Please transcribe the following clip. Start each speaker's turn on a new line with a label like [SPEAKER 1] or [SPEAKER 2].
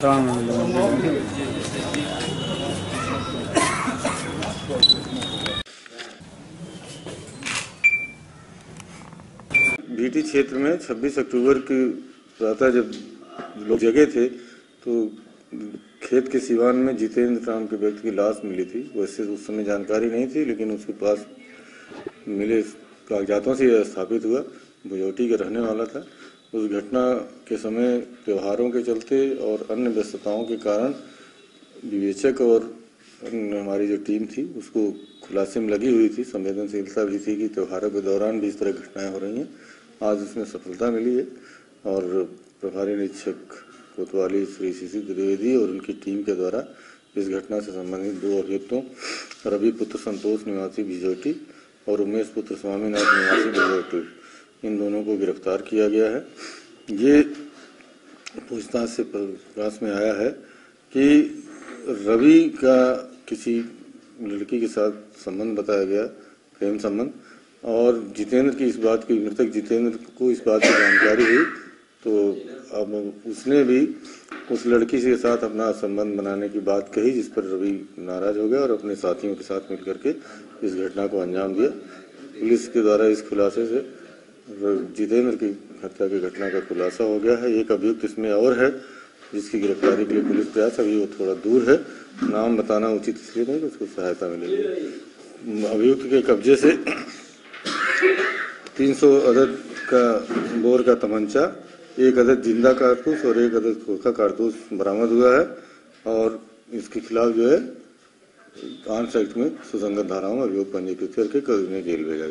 [SPEAKER 1] BT क्षेत्र में 26 अक्टूबर की प्रातः जब लोग जगे थे तो खेत के सिवान में जितेंद्र नाम के व्यक्ति की लाश मिली थी। वैसे उस समय जानकारी नहीं थी, लेकिन उसके पास मिले कागजातों से यह स्थापित हुआ। भुजौटी का रहने वाला था। उस घटना के समय त्योहारों के चलते और अन्य व्यस्तताओं के कारण विवेचक और हमारी जो टीम थी, उसको खुलासे में लगी हुई थी। संवेदनशीलता भी थी कि त्योहारों के दौरान भी इस तरह घटनाएँ हो रही हैं। आज उसमें सफलता मिली है और प्रभारी निरीक्षक कोतवाली श्री शिशि द्विवेदी और उनकी टीम के द्वारा इस घटना से संबंधित दो अभियुक्तों, रवि पुत्र संतोष निवासी, भिजोटी और उमेश पुत्र स्वामीनाथ निवासी, भिजोटी। इन दोनों को गिरफ़्तार किया गया है। ये पूछताछ से प्रकाश में आया है कि रवि का किसी लड़की के साथ संबंध बताया गया, प्रेम संबंध, और जितेंद्र की इस बात की, मृतक जितेंद्र को इस बात की जानकारी हुई तो अब उसने भी उस लड़की के साथ अपना संबंध बनाने की बात कही, जिस पर रवि नाराज़ हो गया और अपने साथियों के साथ मिलकर के इस घटना को अंजाम दिया। पुलिस के द्वारा इस खुलासे से जितेंद्र की हत्या की घटना का खुलासा हो गया है। एक अभियुक्त इसमें और है, जिसकी गिरफ्तारी के लिए पुलिस प्रयास, अभी वो थोड़ा दूर है। नाम बताना उचित इसलिए नहीं उसको सहायता मिलेगी अभियुक्त के कब्जे से 300 अदद का बोर का तमंचा, एक अदद ज़िंदा कारतूस और एक अदद खोखा कारतूस बरामद हुआ है और इसके खिलाफ जो है, आर्म्स एक्ट में सुसंगत धाराओं में अभियोग पंजीकृत करके कल जेल भेजा